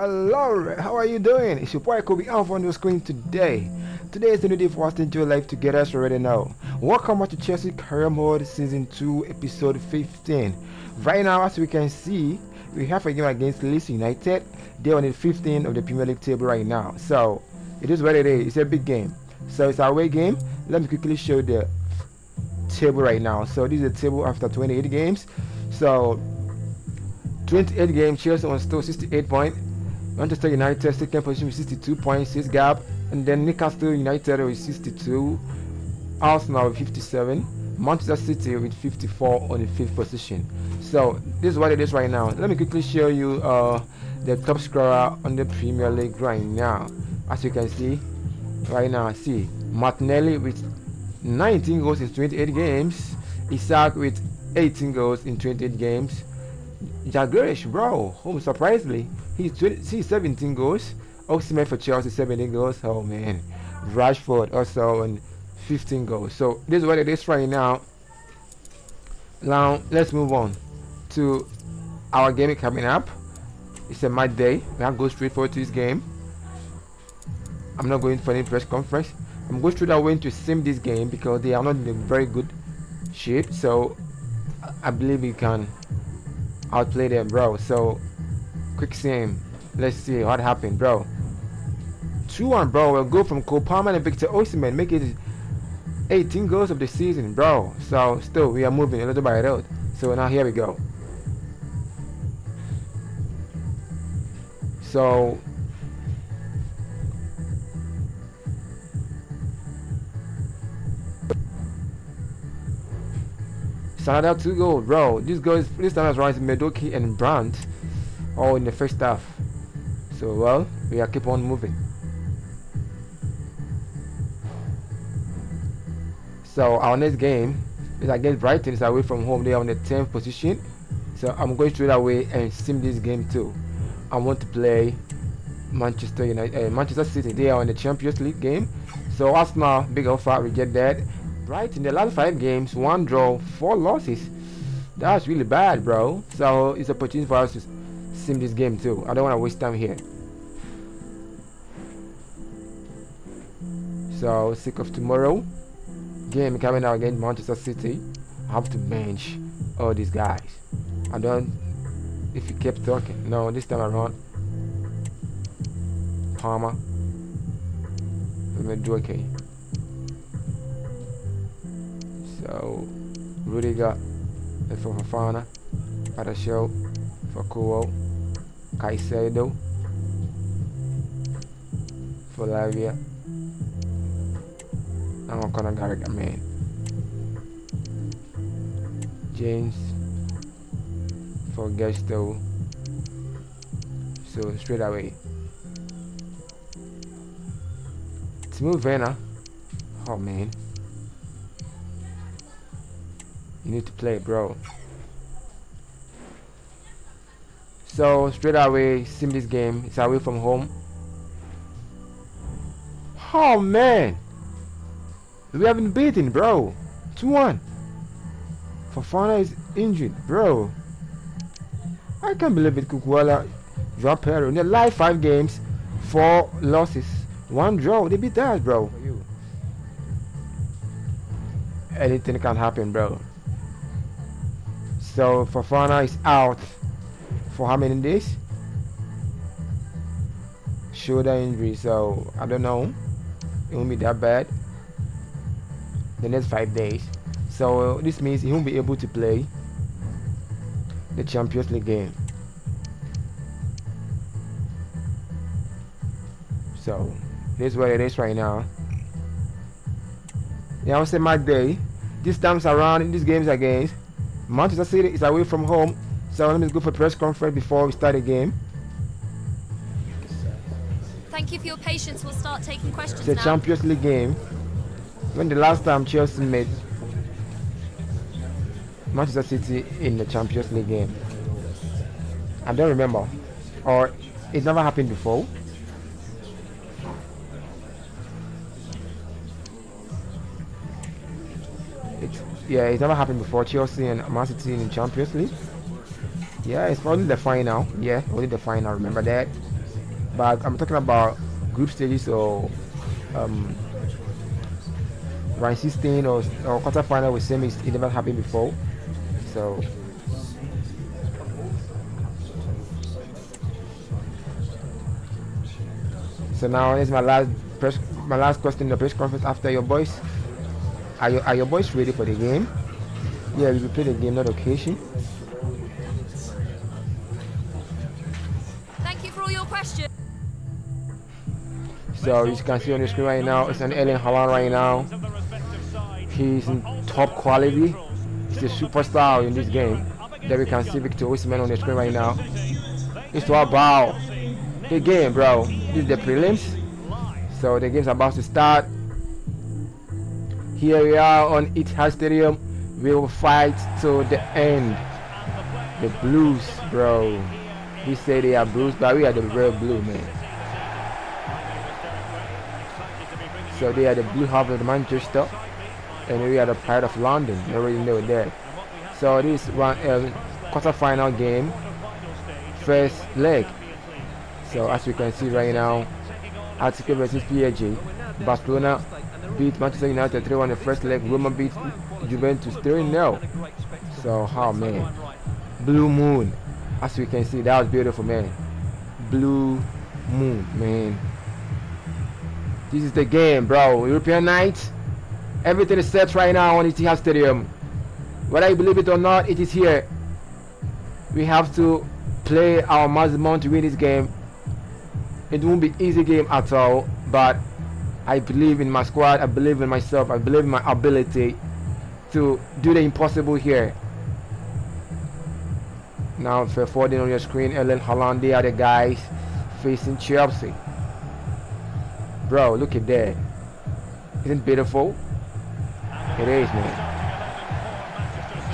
Hello, how are you doing? It's your boy Kobby Alpha on the screen today. Today is the new day for us to enjoy life together as you already know. Welcome back to Chelsea Career Mode Season 2 Episode 15. Right now, as we can see, we have a game against Leeds United. They're on the 15th of the Premier League table right now. So, it is what it is. It's a big game. So, it's our away game. Let me quickly show the table right now. So, this is the table after 28 games. So, 28 games, Chelsea on still 68 points. Manchester United second position with 62 points, 6 gap. And then Newcastle United with 62. Arsenal with 57. Manchester City with 54 on the fifth position. So this is what it is right now. Let me quickly show you uh, the top scorer on the Premier League right now. As you can see, right now, see Martinelli with 19 goals in 28 games. Isak with 18 goals in 28 games. Jack Grealish, bro, home surprisingly, he's 20, he's 17 goals. Osimhen for Chelsea, 17 goals. Oh man, Rashford also on 15 goals. So this is what it is right now. Now let's move on to our game coming up. It's a mad day. To go straight forward to this game. I'm not going for any press conference. I'm going straight away to sim this game because they are not in a very good shape. So I believe we can outplay them, bro. So quick same. Let's see what happened, bro. 2-1, bro. We'll go from Cole and Victor Osimhen. Make it 18 goals of the season, bro. So still, we are moving a little by little. So now here we go. So out two goals, bro. This goes this time is rising Medoki and Brandt all in the first half. So well, we are keep on moving. So our next game is against Brighton. It's away from home. They are on the 10th position. So I'm going straight away and sim this game too. I want to play Manchester United, uh, Manchester City. They are on the Champions League game. So Arsenal, big offer, reject that. Right in the last five games, one draw, four losses. That's really bad, bro. So it's opportunity for us to sim this game too. I don't want to waste time here. So sick of tomorrow. Game coming out against Manchester City. I have to bench all these guys. I don't. If you kept talking, no, this time around. Palmer. Let me do okay. So, Rudiger for Fofana, Padasho for Kuo, Caicedo for Lavia. I'm gonna Garrick man. James for Gusto. So straight away. Smooth Venner. Ah. Oh man. You need to play, bro. So straight away, sim this game. It's away from home. Oh man, we haven't beaten, bro. Two one. Fofana is injured, bro. I can't believe it. Kukuala, Joao Pedro. In the last five games, four losses, one draw. They beat us, bro. Anything can happen, bro. So Fofana is out for how many days? Shoulder injury, so I don't know. It won't be that bad. The next five days. So this means he won't be able to play the Champions League game. So this is what it is right now. Yeah, I'll say my day. This time's around in these games against Manchester City is away from home. So let me go for press conference before we start the game. Thank you for your patience. We'll start taking questions It's a now. Champions League game. When the last time Chelsea met Manchester City in the Champions League game? I don't remember. Or it never happened before. It's, yeah, it never happened before. Chelsea and Man City in the Champions League. Yeah, it's only the final. Yeah, only the final. Remember that. But I'm talking about group stages or um, round 16 or, or quarter final with semis. It never happened before. So So now is my last press, my last question in the press conference after your boys. Are your are your boys ready for the game? Yeah, we will play the game, not occasion. So you can see on the screen right now, it's an Erling Haaland right now. He's in top quality. He's a superstar in this game. There we can see Victor Osimhen on the screen right now. It's all about the game, bro. This is the prelims. So the game's about to start. Here we are on Etihad Stadium. We will fight to the end. The Blues, bro. We say they are Blues, but we are the real Blue, man. So they are the Blue half of Manchester, and we are the Pride of London. You already know that. So this one um, quarter-final game, first leg. So as you can see right now, Atletico versus PSG. Barcelona beat Manchester United 3-1 in the first leg. Roma beat Juventus 3-0. So how man, Blue Moon. As you can see, that was beautiful, man. Blue Moon, man. This is the game, bro. European night. Everything is set right now on Etihad Stadium. Whether you believe it or not, it is here. We have to play our maximum to win this game. It won't be easy game at all, but I believe in my squad. I believe in myself. I believe in my ability to do the impossible here. Now, for forwarding on your screen, Erling Haaland, they are the guys facing Chelsea. Bro, look at that. Isn't beautiful? It is, man.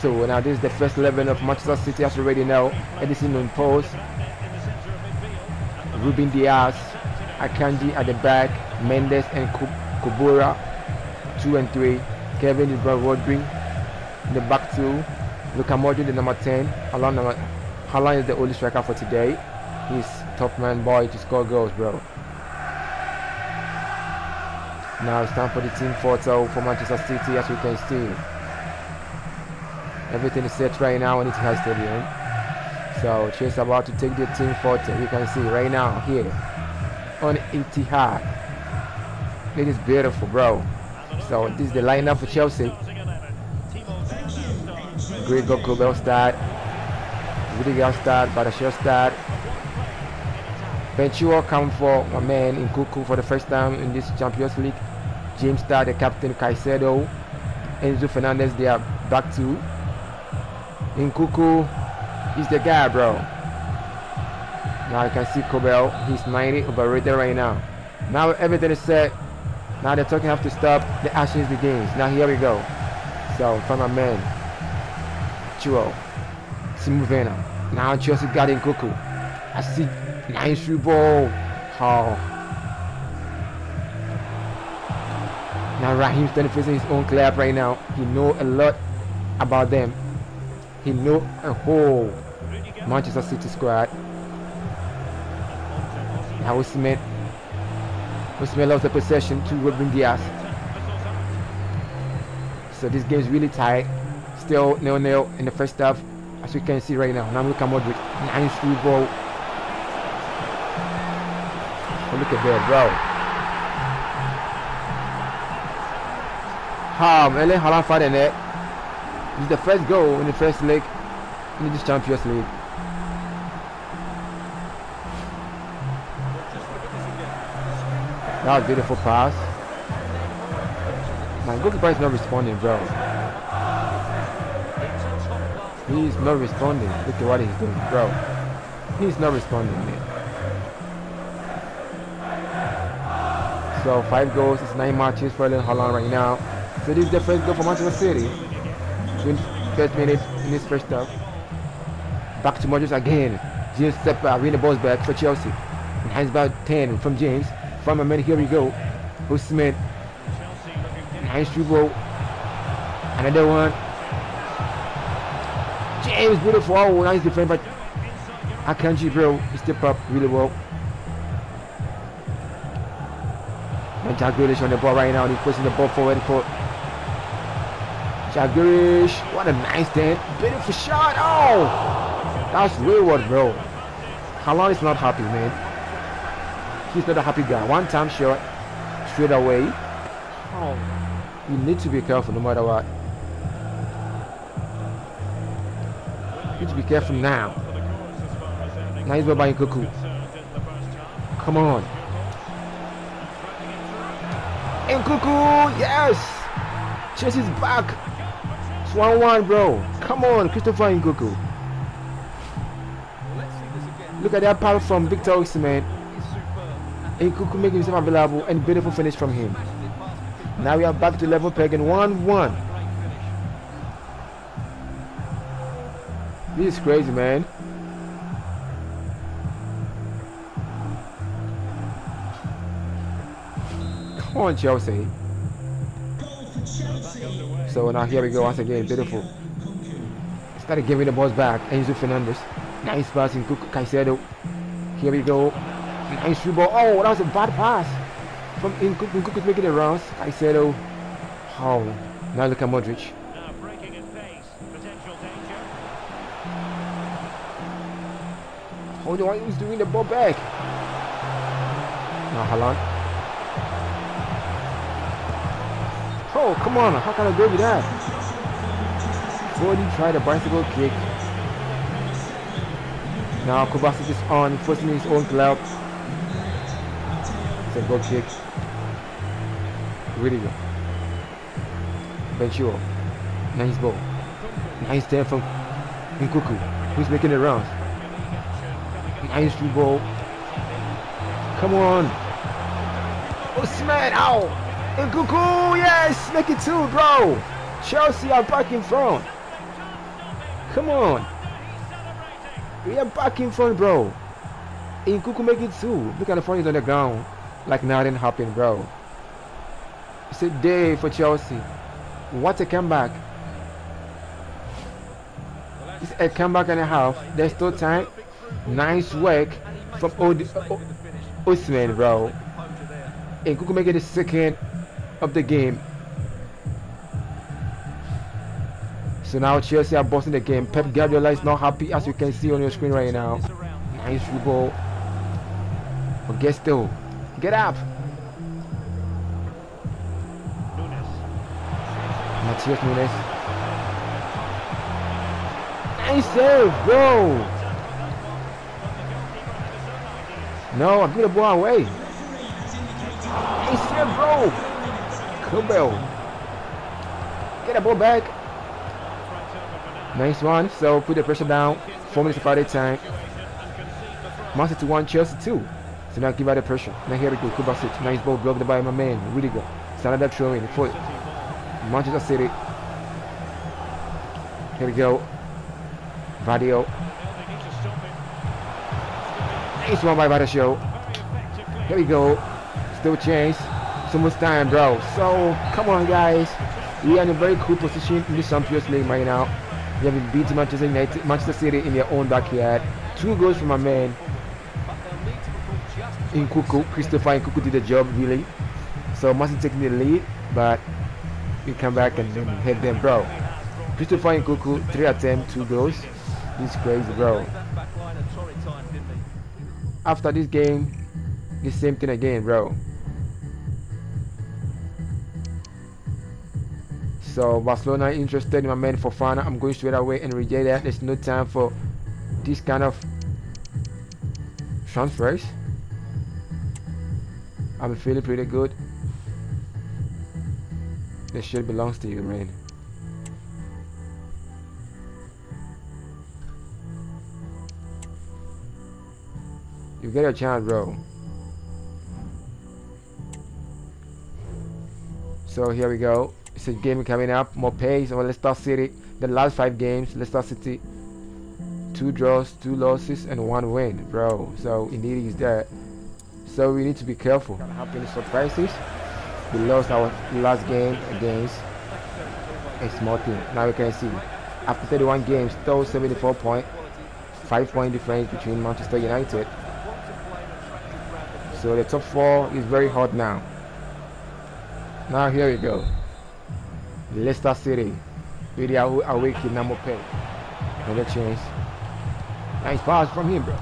So now this is the first 11 of Manchester City as you already know. Ederson on post. Ruben Dias, Akanji at the back, Mendes and Kubura, 2 and 3. Kevin De Bruyne Rodri, the back two. Luka Modric, the number 10. Along number, Haaland is the only striker for today. He's top man boy to score goals, bro. Now it's time for the team photo for Manchester City as we can see. Everything is set right now in Etihad Stadium. So Chase about to take the team photo. You can see right now here on Etihad. It is beautiful, bro. So this is the lineup for Chelsea. Gregor Kobel start. Rudiger start. Badiashile start. Ben Chilwell come for my man Nkunku for the first time in this Champions League. James Starr, the captain, Caicedo, Enzo Fernandez, they are back to. Nkunku is the guy, bro. Now you can see Kobel, he's 90, overrated right now. Now everything is set. Now they're talking have to stop. The actions begins. Now here we go. So from my man, Chuo, Simovena. Now Chelsea got Nkunku. I see nice ball. Oh. Now Raheem Sterling facing his own club right now. He know a lot about them. He know a whole Manchester City squad. Now Osimhen. Osimhen loves the possession to Ruben Dias. So this game is really tight. Still nil-nil in the first half, as we can see right now. Now Luka Modric, nice through ball. Oh, look at that, bro. Um, Erling Haaland fired in it. It's the first goal in the first leg in this Champions League. That was beautiful pass. My goalkeeper is not responding, bro. He's not responding. Look at what he's doing, bro. He's not responding, man. So five goals, it's nine matches for Erling Haaland right now. So this is the first goal for Manchester City. 21st minute in this first half. Back to Modric again. James step uh, win the balls back for Chelsea. And hands about 10 from James. From a minute, here we go. Osimhen. Nice through ball. Another one. It's beautiful. Oh, nice defense, but Akanji, bro, he step up really well. And Jack Grealish on the ball right now. He's pushing the ball forward for Jack What a nice dance. Beautiful shot. Oh, that's wayward, bro. Haaland is not happy, man. He's not a happy guy. One time shot, straight away. Oh, you need to be careful no matter what. You need to be careful now. Nice by Kuku. Come on. And Kuku, yes! Chelsea's back. It's 1 1, bro. Come on, Christopher Nkunku. Look at that power from Victor Osimhen. Nkunku making himself available and beautiful finish from him. Now we are back to level pegging 1 1. This is crazy, man. Come on, Chelsea. So now here we go once again. Beautiful. Started giving the balls back. Enzo Fernandez. Nice pass in Cook Caicedo. Here we go. Nice through ball. Oh, that was a bad pass. From Cook, Cook is making it rounds. Caicedo. Oh, now look at Modric. Hold on, he's doing the ball back. Now Haaland. Oh, come on. How can I go with that? Brody tried a bicycle kick. Now Kovacic is on, forcing his own clout. It's a goal kick. Good. Benchiro. Nice ball. Nice there from Nkunku. Who's making the rounds? Nice through ball. Come on. Oh, Osman, ow! Nkunku, yes! Make it two, bro! Chelsea are back in front. Come on. We are back in front, bro. Nkunku make it two. Look at the front is on the ground. Like nothing happened, bro. It's a day for Chelsea. What a comeback. It's a comeback and a half. There's still time. Nice work from Od Osman, bro. Nkunku make it the second of the game. So now Chelsea are bossing the game. Pep Guardiola is not happy as you can see on your screen right now. Nice ball. But get still. Get up. Matias Nunes. Nice save, bro. No, I put the ball away. Nice save, bro. Campbell. Get the ball back. Nice one. So put the pressure down. Four minutes of added time. Man City one, Chelsea two. So now give out the pressure. Now here we go. Kovacic. Nice ball blocked by my man. Really good. Another throw in for Manchester City. Here we go. Vadio. Nice one by Vadio. Here we go. Still chance. So much time, bro. So come on, guys. We are in a very cool position in the Champions League right now. We have beaten Manchester United, Manchester City in their own backyard. Two goals from a man in Kuku. Christopher Nkunku did the job really. So Manchester taking the lead, but we come back and hit them, bro. Christopher Nkunku, three attempts, two goals. This is crazy, bro. After this game, the same thing again, bro. So Barcelona interested in my man Fofana. I'm going straight away and reject that. There's no time for this kind of transfers. I'm feeling pretty good. This shit belongs to you, man. You get a chance, bro. So here we go. It's a game coming up. More pace on Leicester City. The last five games, Leicester City, two draws, two losses, and one win, bro. So indeed is that. So we need to be careful. Gonna happen surprises. We lost our last game against a small team. Now we can see after 31 games, still 74 point, five point difference between Manchester United. So the top four is very hot now. Now here we go. Leicester City. Away kid number pay. Another chance. Nice pass from him, bro.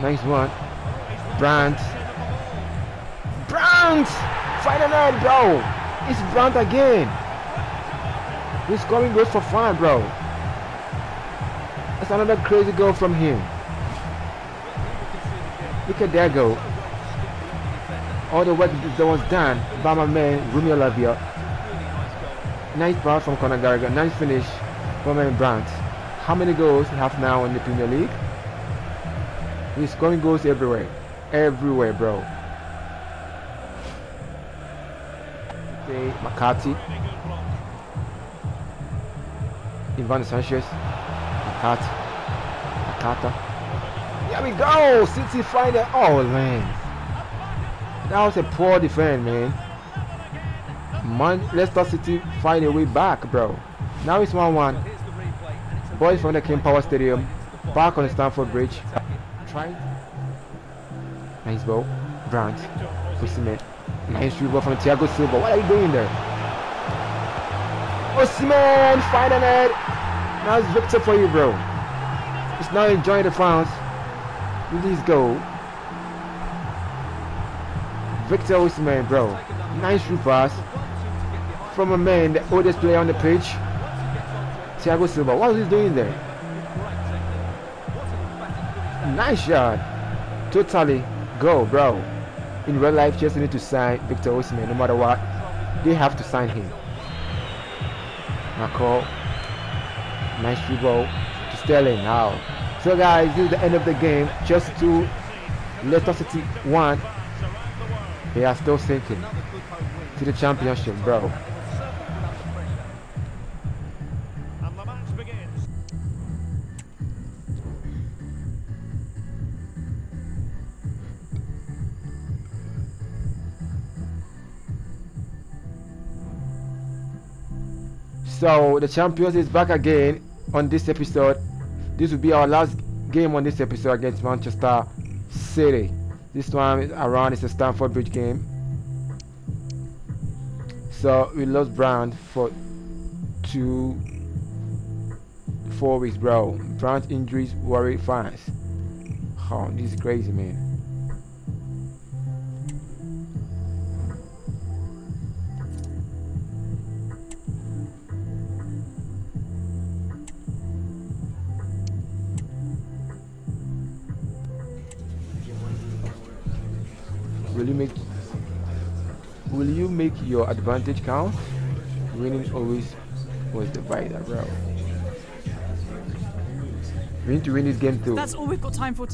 Nice one. Brandt. Brandt! Final night, bro. It's Brandt again. He's scoring goals for fun, bro. That's another crazy goal from him. Look at that goal. All the work that was done by my man Romeo Lavia. Nice pass from Conor Gallagher. Nice finish from my Brandt. How many goals he have now in the Premier League? He's scoring goals everywhere. Everywhere, bro. Okay, McCarthy. Ivan Sanchez. McCarthy. Makata. Here we go! City find. Oh, man. That was a poor defense, man. Man Leicester City find a way back, bro. Now it's 1-1. Boys from the King Power Stadium. Back on the Stamford Bridge. Try. Nice ball. Brandt. Osimhen. Nice dribble from Thiago Silva. What are you doing there? Osimhen! Find an head. Now it's Victor for you, bro. He's now enjoying the fans. Please go. Victor Osimhen, bro. Nice through pass from a man, the oldest player on the pitch. Thiago Silva. What is he doing there? Nice shot. Totally go, bro. In real life, just need to sign Victor Osimhen no matter what. They have to sign him. Marco. Nice ball to Sterling now. So guys, this is the end of the game. Just to Leicester City 1. They are still sinking to the championship, bro. So the champions is back again on this episode. This will be our last game on this episode against Manchester City. This one around it's a Stamford Bridge game. So we lost Brandt for two four weeks, bro. Brandt injuries worry fans. Oh, this is crazy, man. Your advantage count? Winning always was the fighter, bro. We need to win this game too. That's all we've got time for.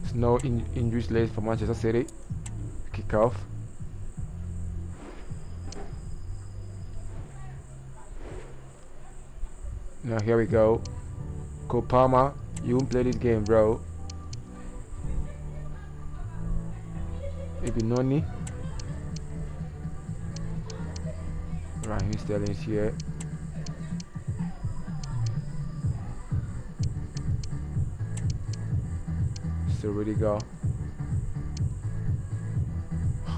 There's no in injuries list for Manchester City. Kick off. Now here we go. Kopama, you won't play this game, bro. Maybe Noni. Raheem Sterling's here. Eh? So really go.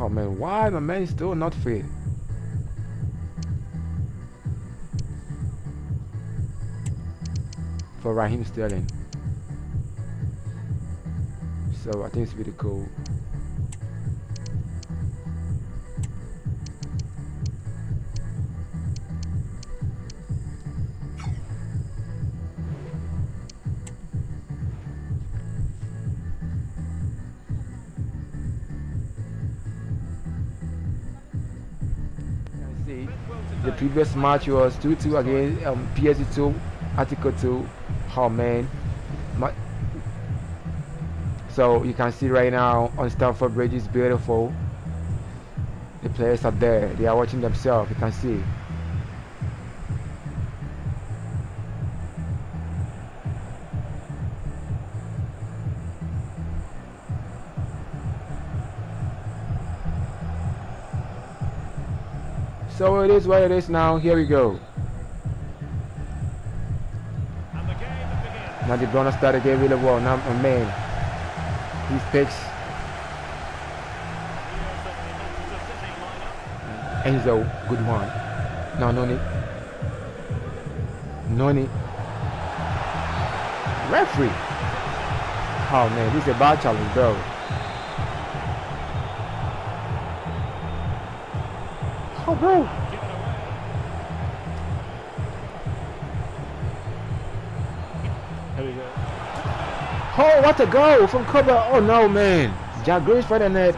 Oh man, why my man is still not fit? For Raheem Sterling. So I think it's really cool. the previous match was 2-2 against um, PSG 2 Article 2 oh man my so you can see right now on Stamford Bridge is beautiful the players are there they are watching themselves you can see So it is what it is now. Here we go. Begins. Now the Browns start again really well. Now my man, he Manchester Enzo. Good one. Now no need. No need. Referee. Oh man, this is a bad challenge, bro. Oh, bro. Oh, what a goal from Koba. Oh no, man. Jack Grace for the net.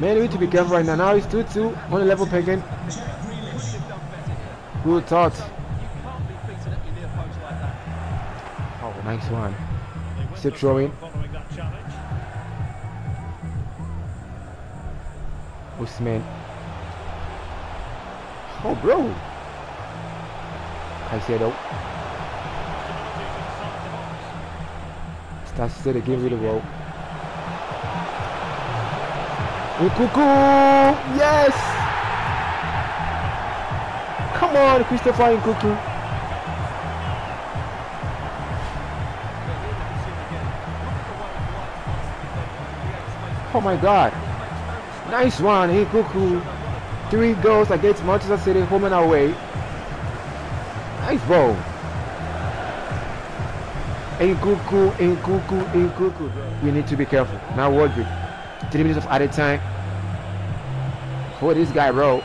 Man, we need to be careful right now. Now it's 2 2 on the level here. Good thought. Oh, nice one. Still throwing. Usman. Oh, bro. I said, oh. Stability Starts inside the well. Nkunku! Yes! Come on, Christopher Nkunku. Oh my god. Nice one, Nkunku. Three goals against Manchester City, home and away. Nice ball. Nkunku, Nkunku, Nkunku. We need to be careful. Now, Wardrick. Three minutes of added time. For this guy, bro.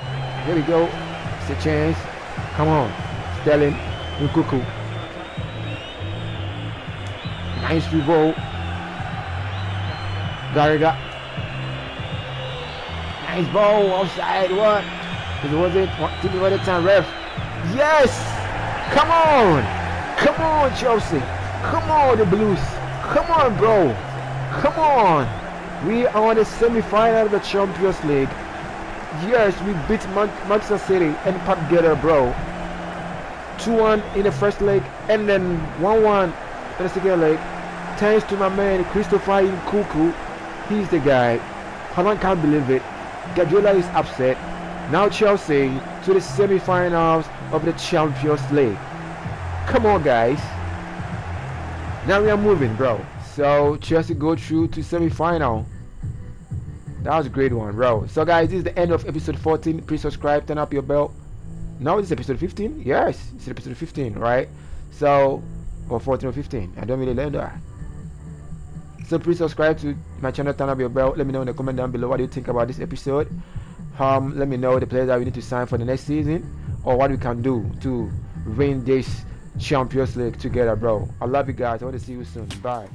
Here we go. It's a chance. Come on. Sterling, Nkunku. Nice ball. Gariga. Nice ball. Offside. What? It wasn't. Give me one time, ref. Yes! Come on! Come on, Chelsea! Come on, the Blues! Come on, bro! Come on! We are on the semi-final of the Champions League. Yes, we beat Man- Manchester City and Pep Getter, bro. 2-1 in the first leg and then 1-1 in the second leg. Thanks to my man Christopher Nkunku. He's the guy. Haaland can't believe it. Guardiola is upset. Now Chelsea to the semi-finals of the Champions League. Come on, guys. Now we are moving, bro. So Chelsea go through to semi-final. That was a great one, bro. So guys, this is the end of episode 14. Please subscribe, turn up your bell. Now is episode 15. Yes, it's episode 15, right? So, or 14 or 15. I don't really know that. So please subscribe to my channel, turn up your bell. Let me know in the comment down below what you think about this episode. Um, let me know the players that we need to sign for the next season, or what we can do to win this Champions League together, bro. I love you guys. I want to see you soon. Bye.